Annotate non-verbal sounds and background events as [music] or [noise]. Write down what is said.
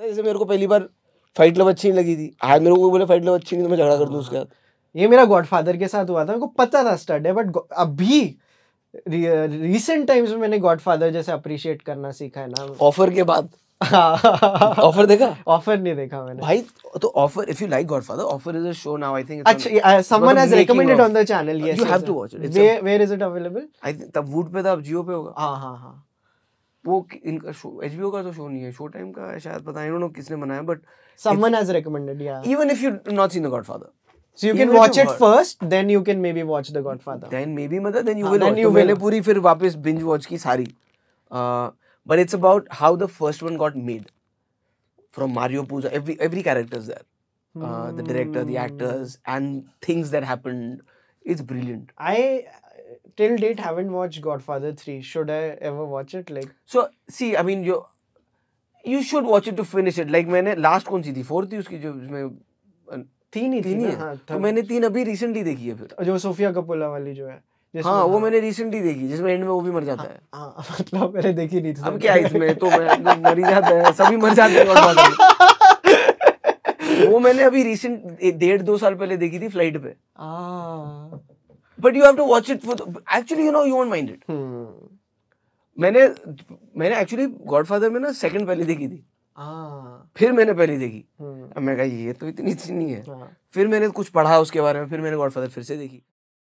जैसे मेरे को पहली बार फाइट लव अच्छी नहीं लगी थी। आज मेरे को बोले फाइट लव अच्छी नहीं तो मैं झगड़ा कर दूँ उसके। साथ ये मेरा गॉडफादर के साथ हुआ था मेरे को पता था स्टड है बट अभी रिसेंट टाइम्स में मैंने गॉडफादर जैसे अप्रिशिएट करना सीखा है ना। ऑफ़र के बाद? ऑफ़र देखा? ऑफ़र नहीं देखा मैंने। भाई तो offer if you like Godfather offer is a show now I think अच्छा someone has recommended on the channel yes watch it. It's a- where where is it available I think तब Voot पे था अब जियो पे होगा। हाँ हाँ हाँ। वो इनका शो एचबीओ का तो शो नहीं है शो टाइम का शायद पता नहीं नो किसने बनाया बट समवन हैज़ रिकमेंडेड या even if you not seen the Godfather So you can watch you it first, then you can maybe watch The Godfather. Maybe मतलब देन यू हाँ, will then you तो मैंने will. पूरी फिर वापस binge watch की सारी but it's about how the first one got made from Mario Puzo every every characters there uh, the director, the actors, and things that happened. It's brilliant. I uh, till date haven't watched Godfather 3. Should I ever watch it? Like So see, I mean, you you should watch it to finish it. Like मैंने last कौन सी थी? Fourth थी उसकी जो जिसमें तीन ही थी तीन ही हाँ, तो मैंने तीन अभी रिसेंटली देखी है फिर। जो सोफिया कपोला वाली जो है हाँ वो मैंने रिसेंटली देखी जिसमें एंड में वो भी मर जाता है। हाँ [laughs] मतलब मैंने देखी नहीं थी अब क्या इसमें? तो मैं तो मर ही जाता है सभी मर जाते हैं [laughs] वो मैंने अभी रिसेंट डेढ़ दो साल पहले देखी थी फ़्लाइट पे. But you have to watch it for actually you know you won't mind it. मैंने मैंने एक्चुअली गॉडफादर में ना सेकंड पहले देखी थी आ, फिर मैंने पहली देखी Hmm. अब मैं कहा ये तो इतनी अच्छी नहीं है हाँ. फिर मैंने कुछ पढ़ा उसके बारे में फिर मैंने गॉडफादर फिर से देखी